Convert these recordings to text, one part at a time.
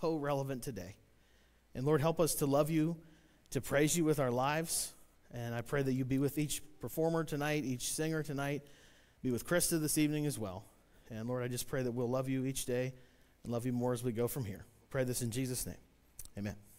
so relevant today. And Lord, help us to love you, to praise you with our lives. And I pray that you be with each performer tonight, each singer tonight, be with Krista this evening as well. And Lord, I just pray that we'll love you each day and love you more as we go from here. Pray this in Jesus' name. Amen.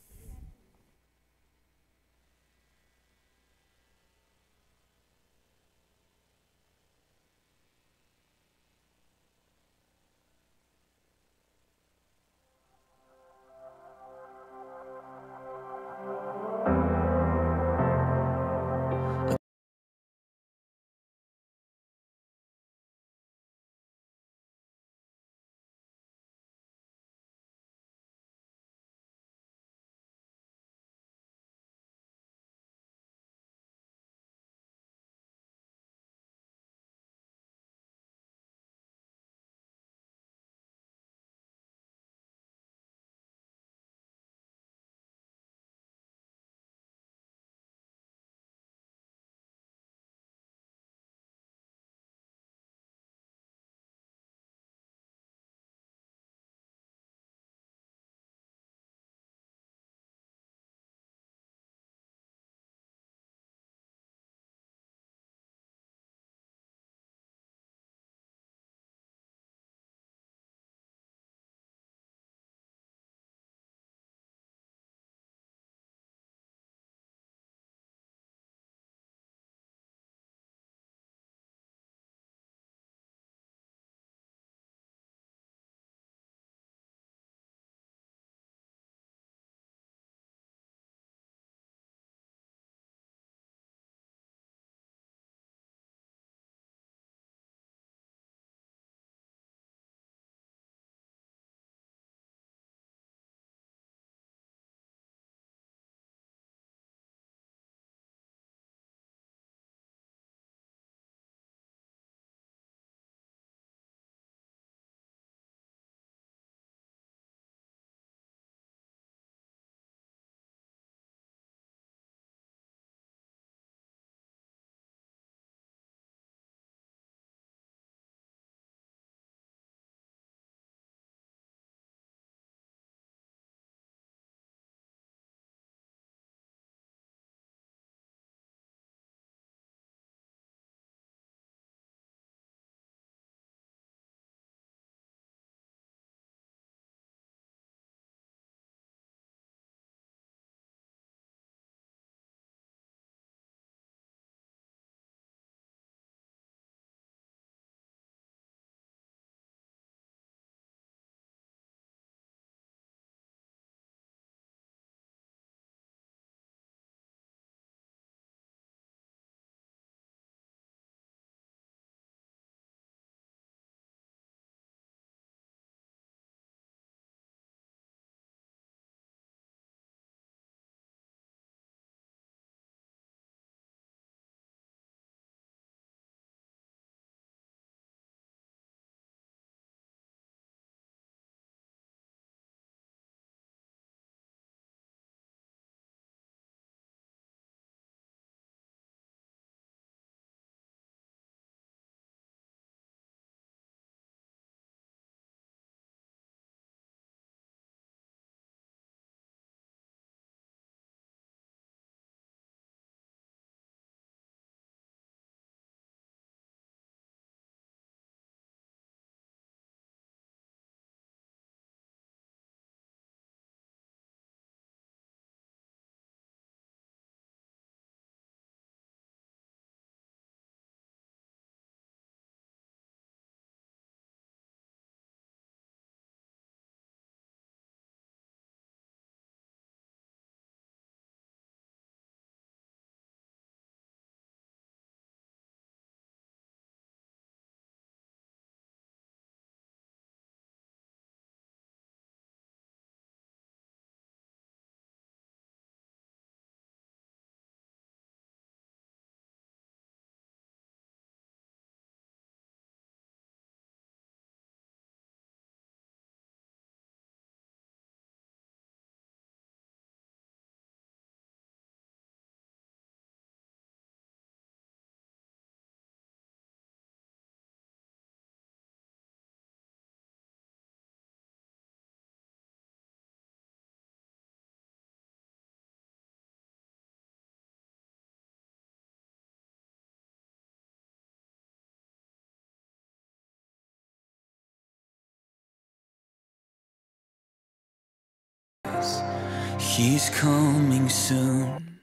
He's coming soon.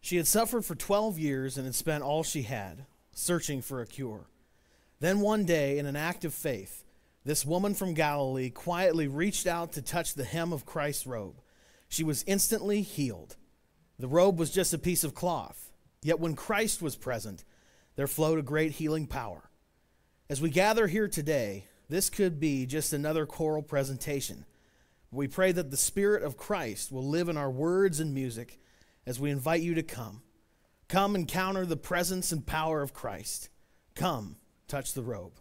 She had suffered for 12 years and had spent all she had searching for a cure. Then one day, in an act of faith, this woman from Galilee quietly reached out to touch the hem of Christ's robe. She was instantly healed. The robe was just a piece of cloth, yet when Christ was present, there flowed a great healing power. As we gather here today, this could be just another choral presentation. We pray that the Spirit of Christ will live in our words and music as we invite you to come. Come encounter the presence and power of Christ. Come, touch the robe.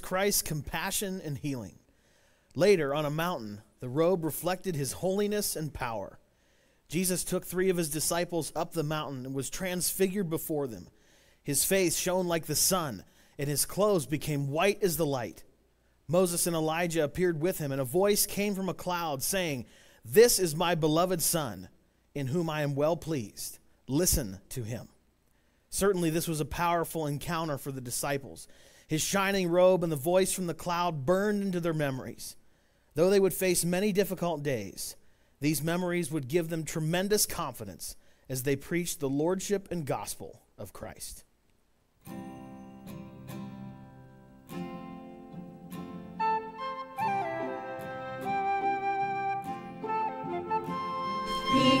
Christ's compassion and healing. Later, on a mountain, the robe reflected his holiness and power. Jesus took three of his disciples up the mountain and was transfigured before them. His face shone like the sun, and his clothes became white as the light. Moses and Elijah appeared with him, and a voice came from a cloud saying, This is my beloved Son, in whom I am well pleased. Listen to him. Certainly, this was a powerful encounter for the disciples. His shining robe and the voice from the cloud burned into their memories. Though they would face many difficult days, these memories would give them tremendous confidence as they preached the lordship and gospel of Christ. He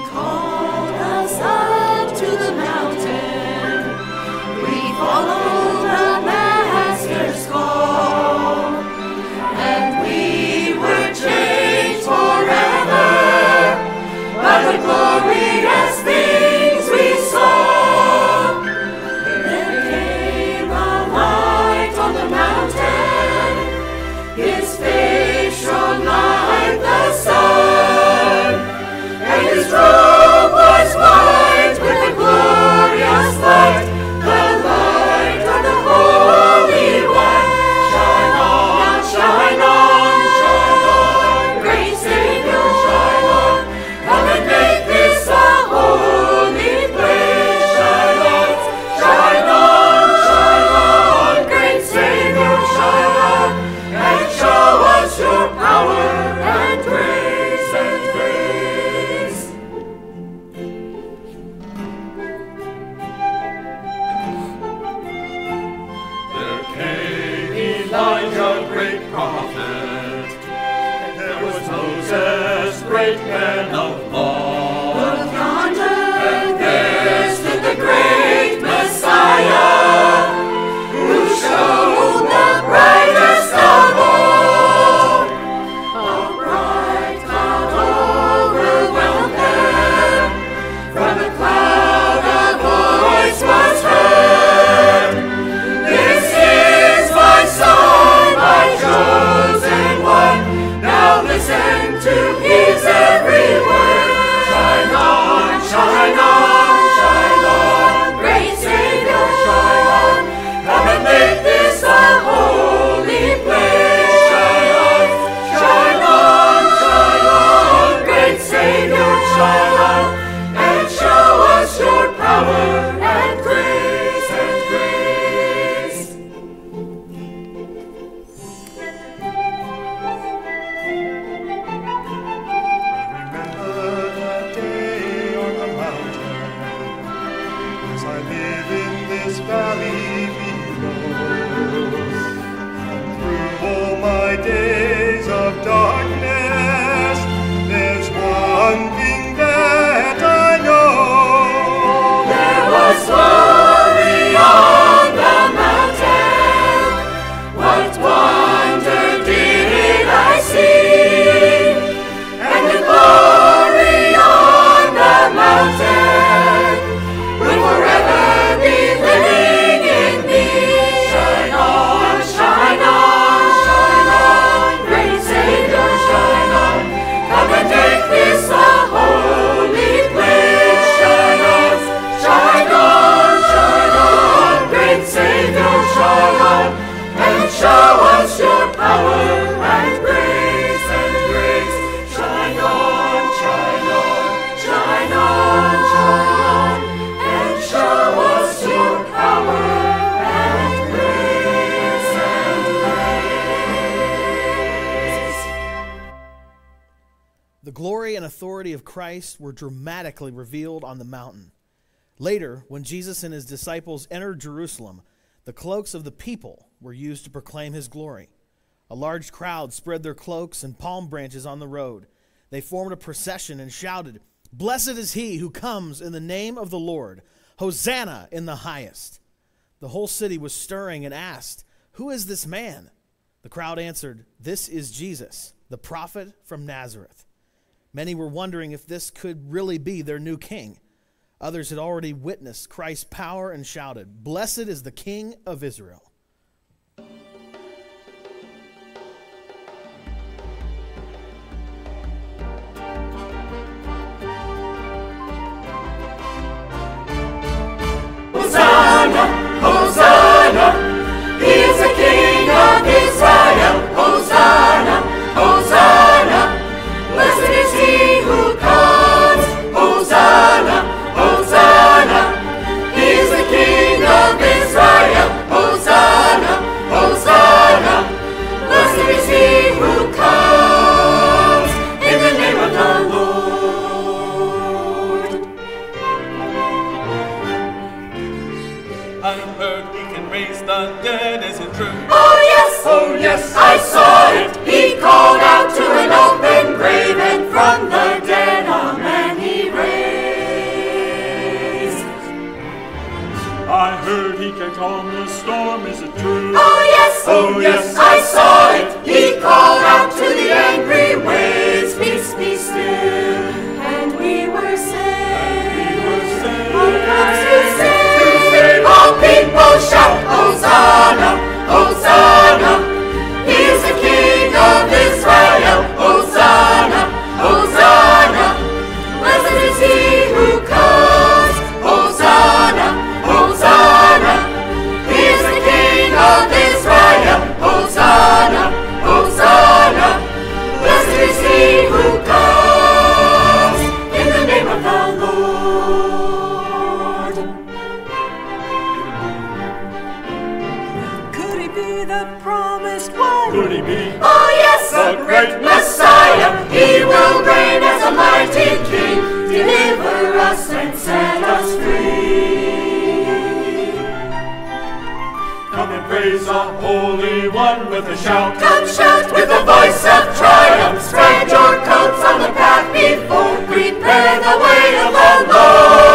great man of Christ were dramatically revealed on the mountain. Later, when Jesus and his disciples entered Jerusalem, the cloaks of the people were used to proclaim his glory. A large crowd spread their cloaks and palm branches on the road. They formed a procession and shouted, Blessed is he who comes in the name of the Lord! Hosanna in the highest! The whole city was stirring and asked, Who is this man? The crowd answered, This is Jesus, the prophet from Nazareth. Many were wondering if this could really be their new king. Others had already witnessed Christ's power and shouted, Blessed is the King of Israel. Oh, yes. I saw it. Promised one? Could he be? Oh yes, The great Messiah. He will reign as a mighty King, deliver us and set us free. Come and praise the Holy One with a shout. Come shout with a voice of triumph. Spread your coats on the path before. Prepare the way of the Lord.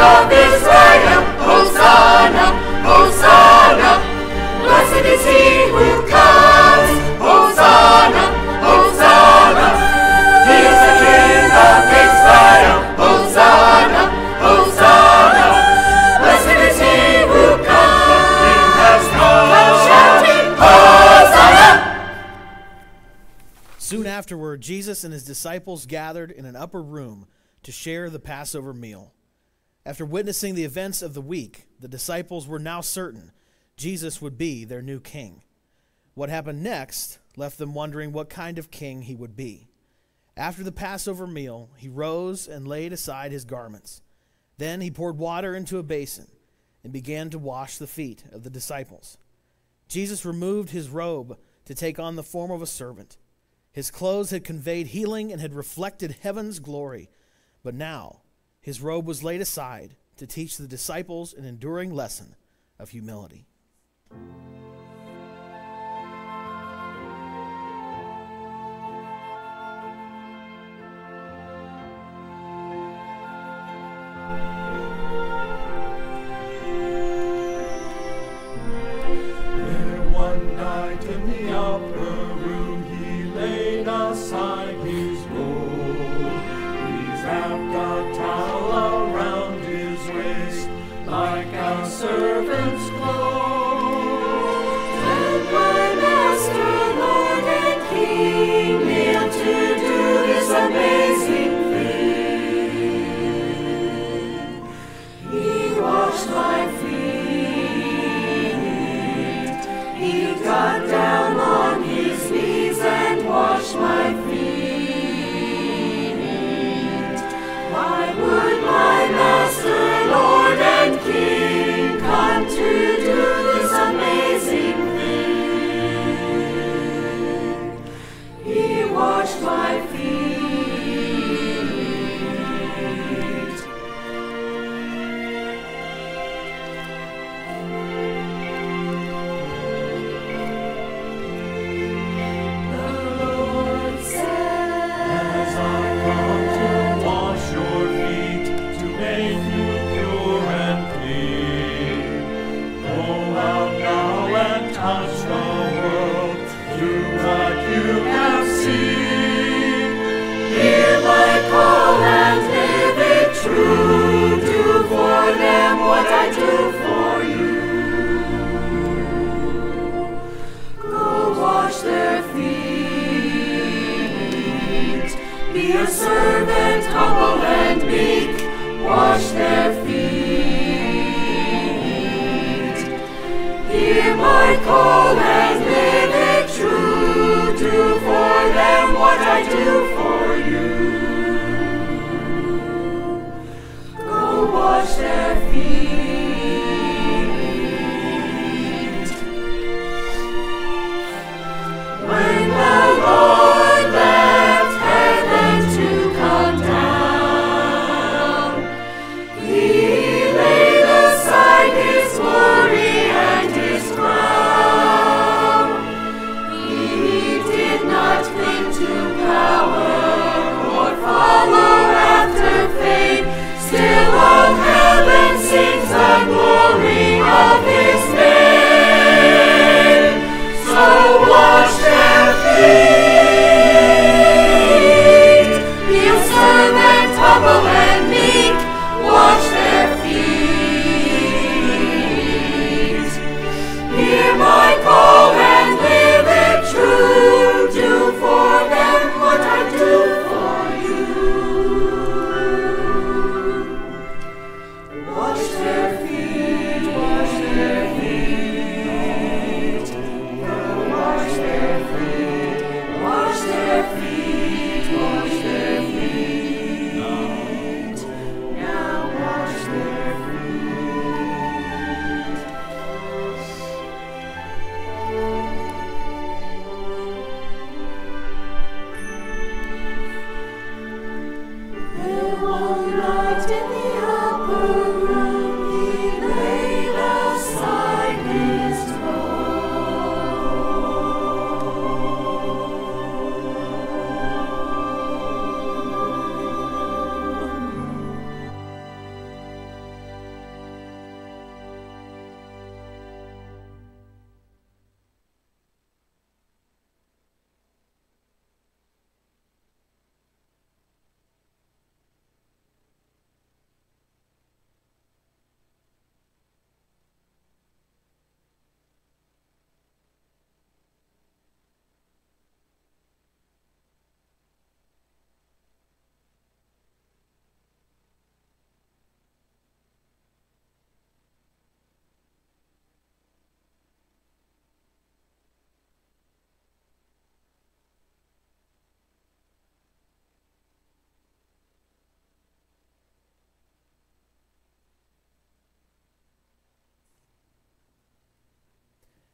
Of Israel. Hosanna, Hosanna. Blessed is he who comes. Hosanna, Hosanna. He is the King of Israel. Hosanna, Hosanna. Blessed is he who comes. he Has come. Come shouting, Hosanna. Soon afterward, Jesus and his disciples gathered in an upper room to share the Passover meal. After witnessing the events of the week, the disciples were now certain Jesus would be their new king. What happened next left them wondering what kind of king he would be. After the Passover meal, he rose and laid aside his garments. Then he poured water into a basin and began to wash the feet of the disciples. Jesus removed his robe to take on the form of a servant. His clothes had conveyed healing and had reflected heaven's glory, but now his robe was laid aside to teach the disciples an enduring lesson of humility.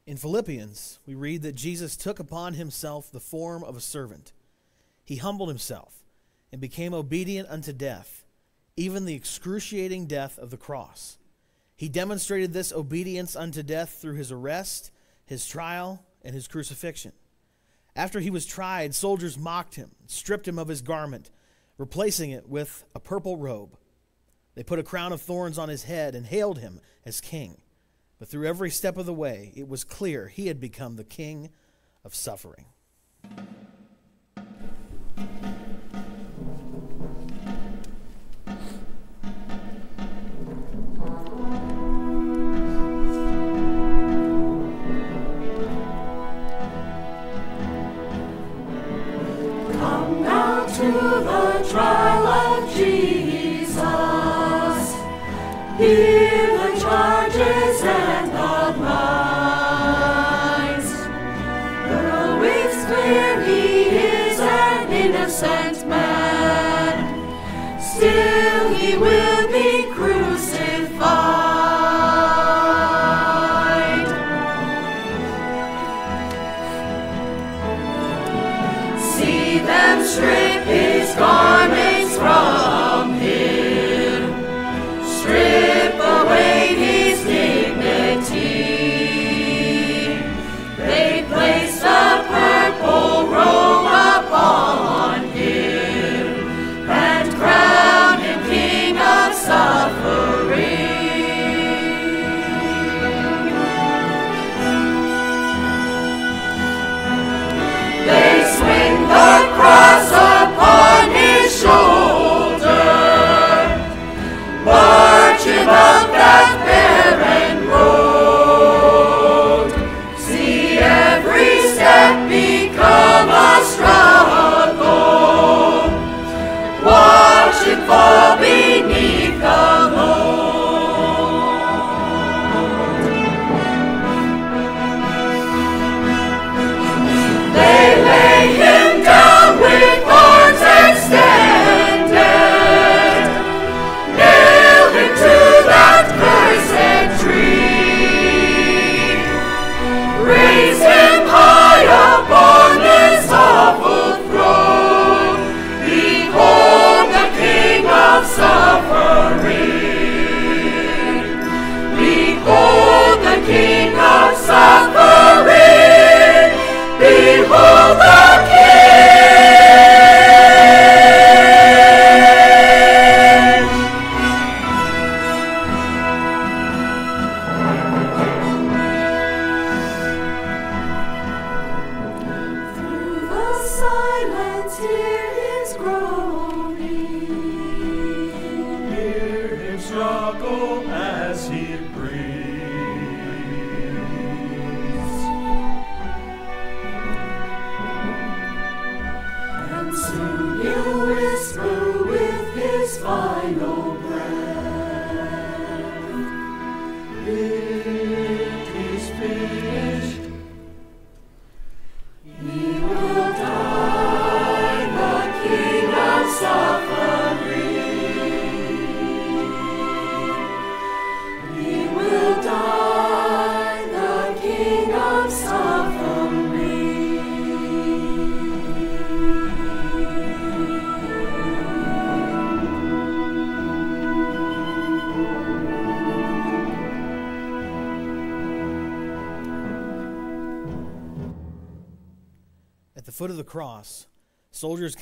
In Philippians, we read that Jesus took upon himself the form of a servant. He humbled himself and became obedient unto death, even the excruciating death of the cross. He demonstrated this obedience unto death through his arrest, his trial, and his crucifixion. After he was tried, soldiers mocked him, stripped him of his garment, replacing it with a purple robe. They put a crown of thorns on his head and hailed him as king. But through every step of the way, it was clear he had become the king of suffering. Come now to the trial of Jesus. Hear the charges an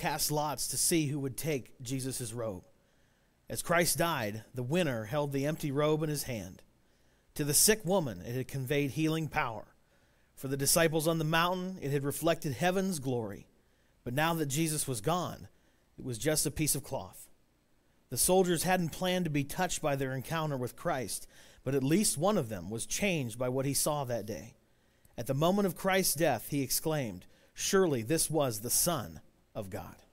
cast lots to see who would take Jesus' robe. As Christ died, the winner held the empty robe in his hand. To the sick woman, it had conveyed healing power. For the disciples on the mountain, it had reflected heaven's glory. But now that Jesus was gone, it was just a piece of cloth. The soldiers hadn't planned to be touched by their encounter with Christ, but at least one of them was changed by what he saw that day. At the moment of Christ's death, he exclaimed, Surely this was the Son of God.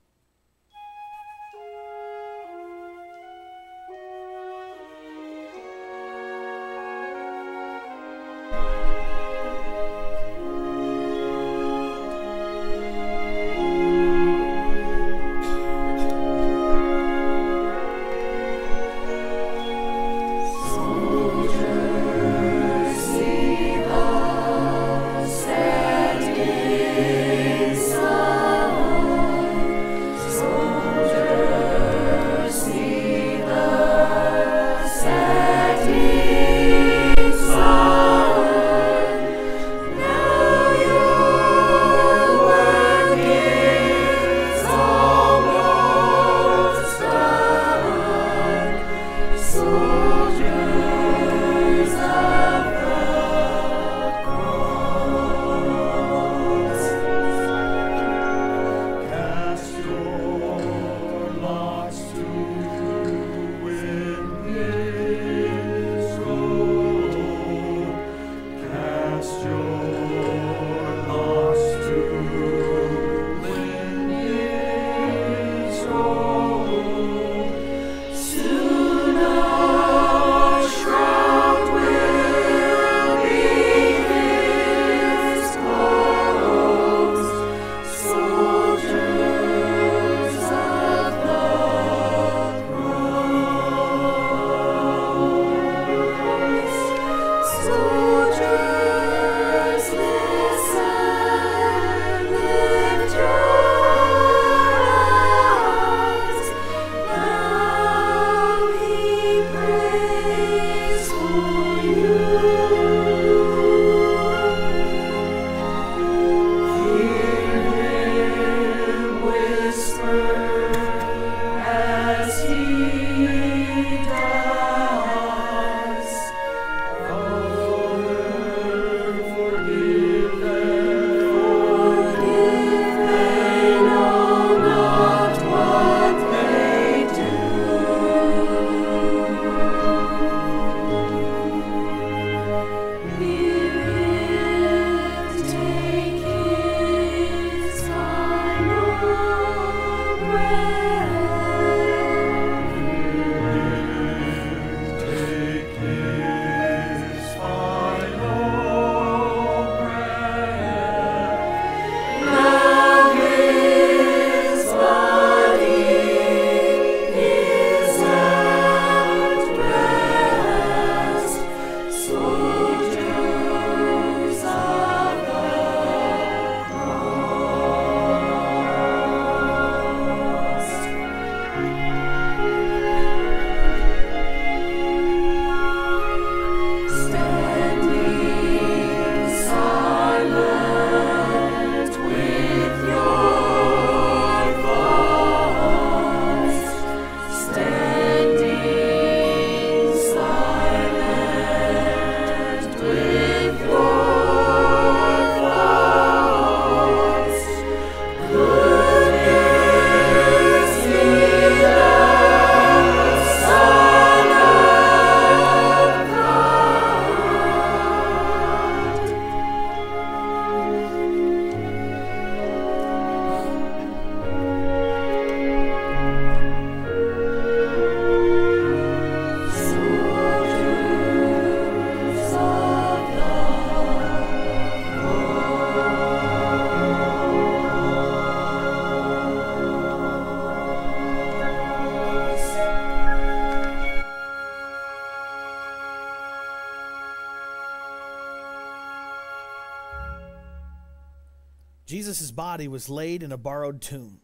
Body was laid in a borrowed tomb.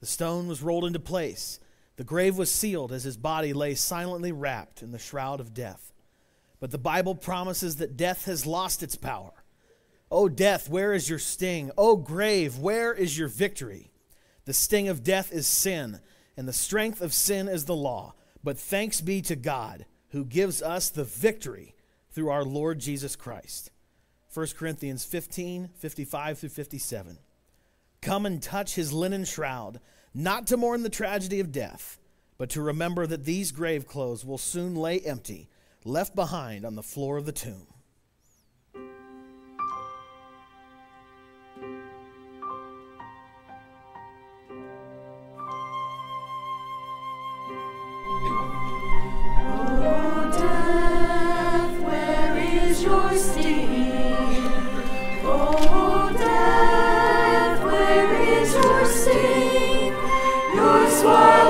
The stone was rolled into place. The grave was sealed as his body lay silently wrapped in the shroud of death. But the Bible promises that death has lost its power. O death, where is your sting? O grave, where is your victory? The sting of death is sin, and the strength of sin is the law. But thanks be to God who gives us the victory through our Lord Jesus Christ. 1 Corinthians 15 55 through 57. Come and touch his linen shroud, not to mourn the tragedy of death, but to remember that these grave clothes will soon lay empty, left behind on the floor of the tomb. You're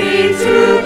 be to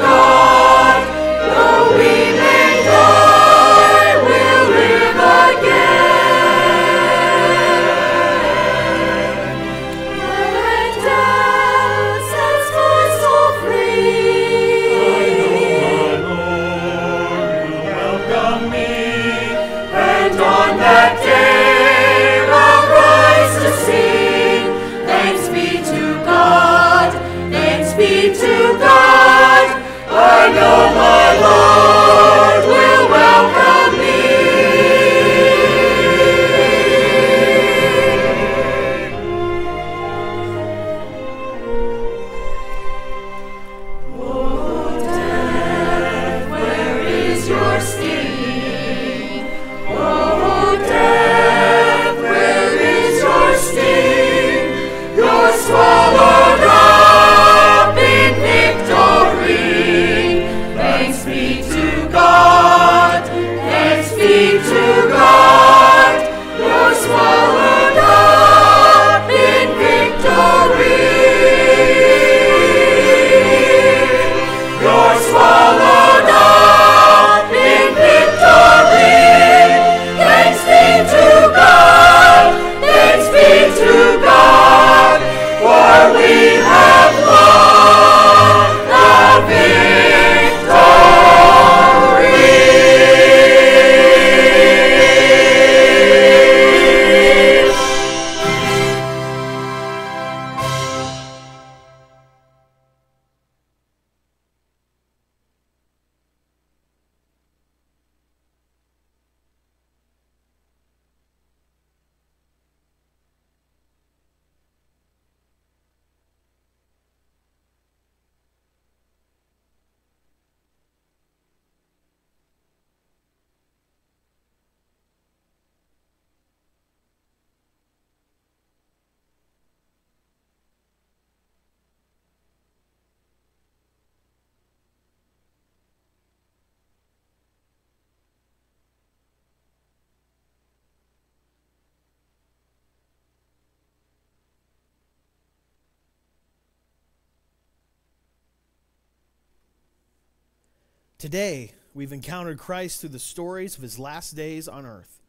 Today, we've encountered Christ through the stories of his last days on earth.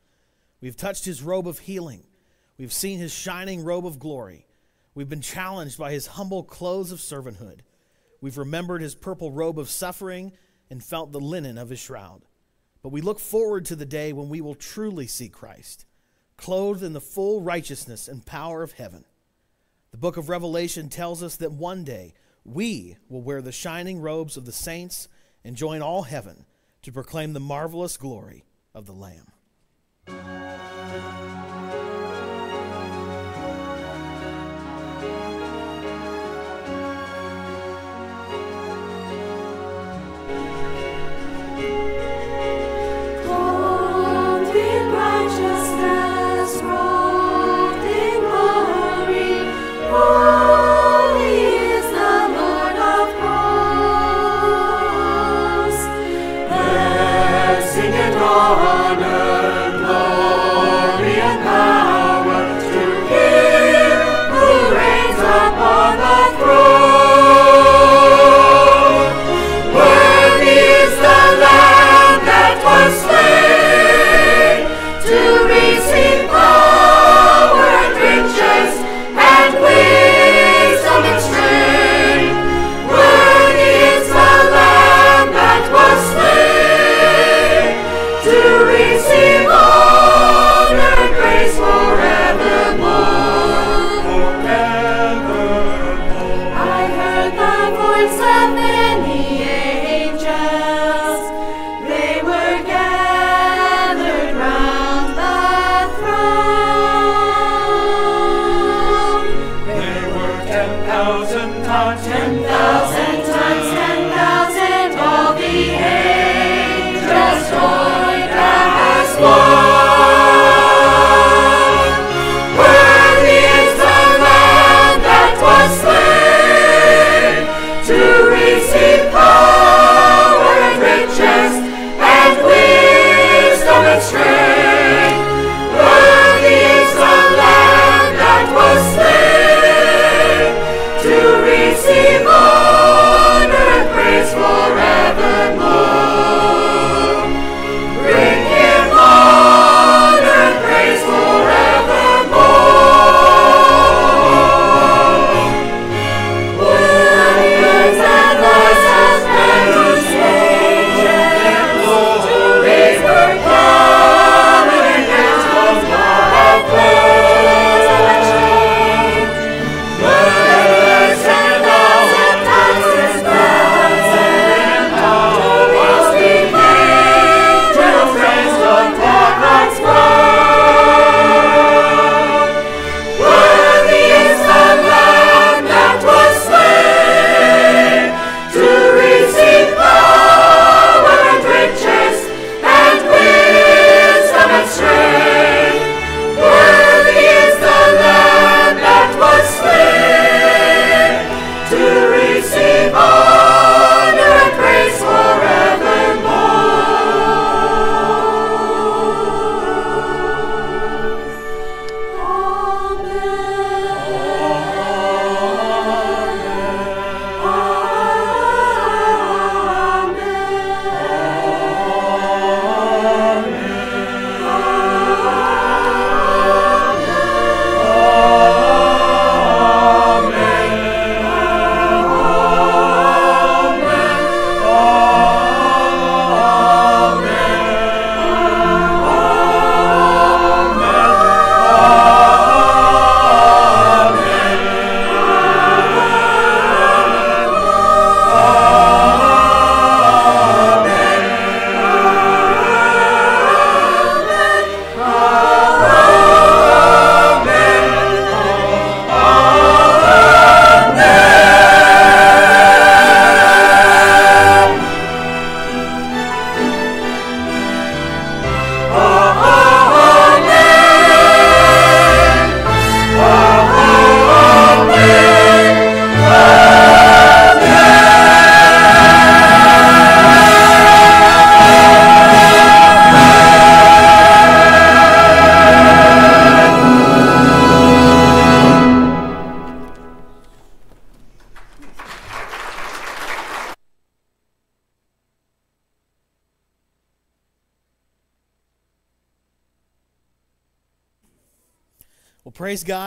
We've touched his robe of healing. We've seen his shining robe of glory. We've been challenged by his humble clothes of servanthood. We've remembered his purple robe of suffering and felt the linen of his shroud. But we look forward to the day when we will truly see Christ, clothed in the full righteousness and power of heaven. The book of Revelation tells us that one day we will wear the shining robes of the saints and join all heaven to proclaim the marvelous glory of the Lamb. In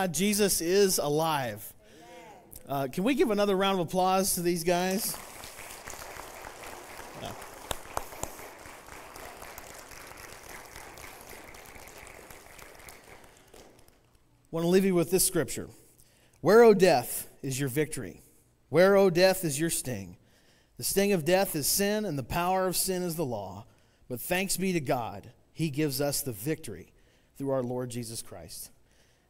God. Jesus is alive. Uh, can we give another round of applause to these guys? Yeah. want to leave you with this scripture Where, O death, is your victory? Where, O death, is your sting? The sting of death is sin, and the power of sin is the law. But thanks be to God, He gives us the victory through our Lord Jesus Christ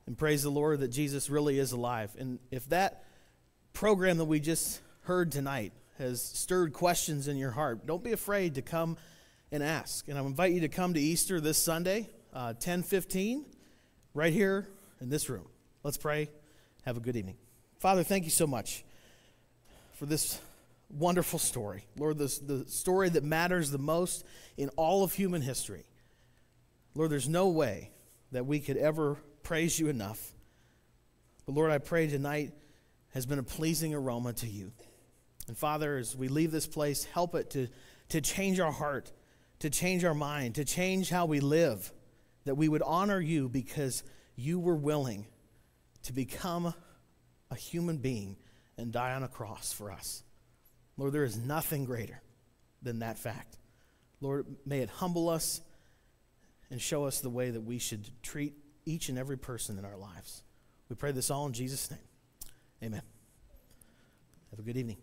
and praise the Lord that Jesus really is alive. And if that program that we just heard tonight has stirred questions in your heart, don't be afraid to come and ask. And I invite you to come to Easter this Sunday, uh, 10:15, right here in this room. Let's pray. Have a good evening. Father, thank you so much for this wonderful story. Lord, this, the story that matters the most in all of human history. Lord, there's no way that we could ever praise you enough. But Lord, I pray tonight has been a pleasing aroma to you. And Father, as we leave this place, help it to, to change our heart, to change our mind, to change how we live, that we would honor you because you were willing to become a human being and die on a cross for us. Lord, there is nothing greater than that fact. Lord, may it humble us and show us the way that we should treat each and every person in our lives. We pray this all in Jesus' name. Amen. Have a good evening.